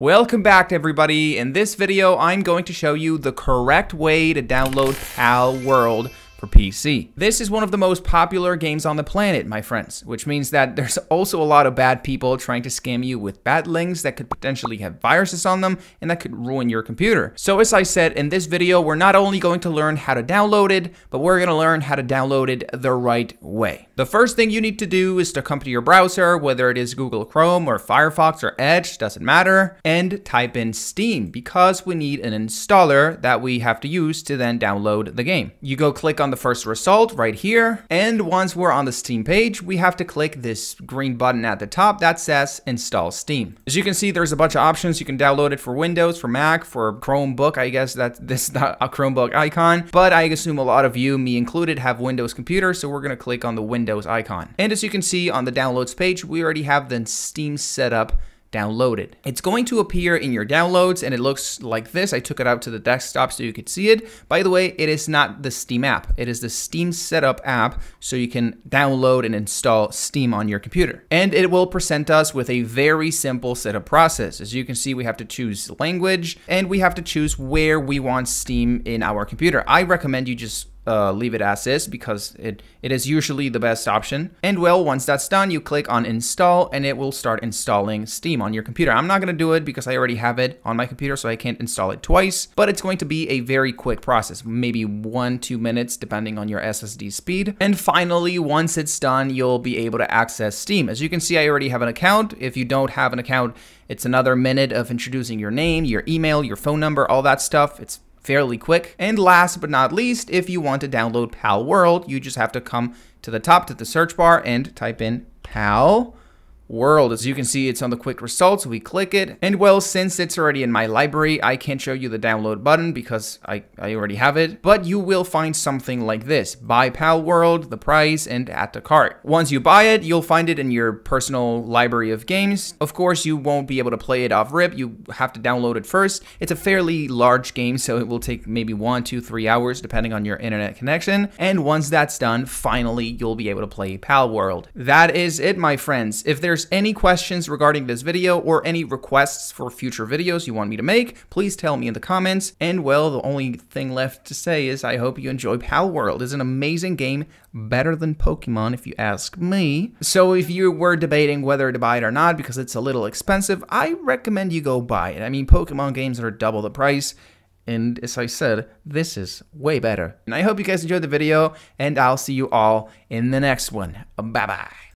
Welcome back everybody. In this video, I'm going to show you the correct way to download Palworld for PC. This is one of the most popular games on the planet, my friends, which means that there's also a lot of bad people trying to scam you with bad links that could potentially have viruses on them and that could ruin your computer. So as I said, in this video, we're not only going to learn how to download it, but we're going to learn how to download it the right way. The first thing you need to do is to come to your browser, whether it is Google Chrome or Firefox or Edge, doesn't matter, and type in Steam because we need an installer that we have to use to then download the game. You go click on on the first result right here. And once we're on the Steam page, we have to click this green button at the top that says install Steam. As you can see, there's a bunch of options. You can download it for Windows, for Mac, for Chromebook. I guess that this is not a Chromebook icon, but I assume a lot of you, me included, have Windows computer. So we're going to click on the Windows icon. And as you can see on the downloads page, we already have the Steam setup downloaded. It's going to appear in your downloads and it looks like this. I took it out to the desktop so you could see it. By the way, it is not the Steam app. It is the Steam Setup app so you can download and install Steam on your computer. And it will present us with a very simple setup process. As you can see, we have to choose language and we have to choose where we want Steam in our computer. I recommend you just uh, leave it as is because it, it is usually the best option. And well, once that's done, you click on install and it will start installing Steam on your computer. I'm not going to do it because I already have it on my computer, so I can't install it twice, but it's going to be a very quick process, maybe one, two minutes, depending on your SSD speed. And finally, once it's done, you'll be able to access Steam. As you can see, I already have an account. If you don't have an account, it's another minute of introducing your name, your email, your phone number, all that stuff. It's fairly quick. And last but not least, if you want to download Palworld, you just have to come to the top to the search bar and type in Pal world. As you can see, it's on the quick results. We click it. And well, since it's already in my library, I can't show you the download button because I, I already have it. But you will find something like this. Buy Palworld, the price, and add to cart. Once you buy it, you'll find it in your personal library of games. Of course, you won't be able to play it off rip. You have to download it first. It's a fairly large game, so it will take maybe one, two, three hours depending on your internet connection. And once that's done, finally, you'll be able to play Palworld. That is it, my friends. If there's there's any questions regarding this video or any requests for future videos you want me to make, please tell me in the comments. And well, the only thing left to say is I hope you enjoy Palworld. It's an amazing game, better than Pokemon if you ask me. So if you were debating whether to buy it or not because it's a little expensive, I recommend you go buy it. I mean, Pokemon games are double the price. And as I said, this is way better. And I hope you guys enjoyed the video, and I'll see you all in the next one. Bye-bye.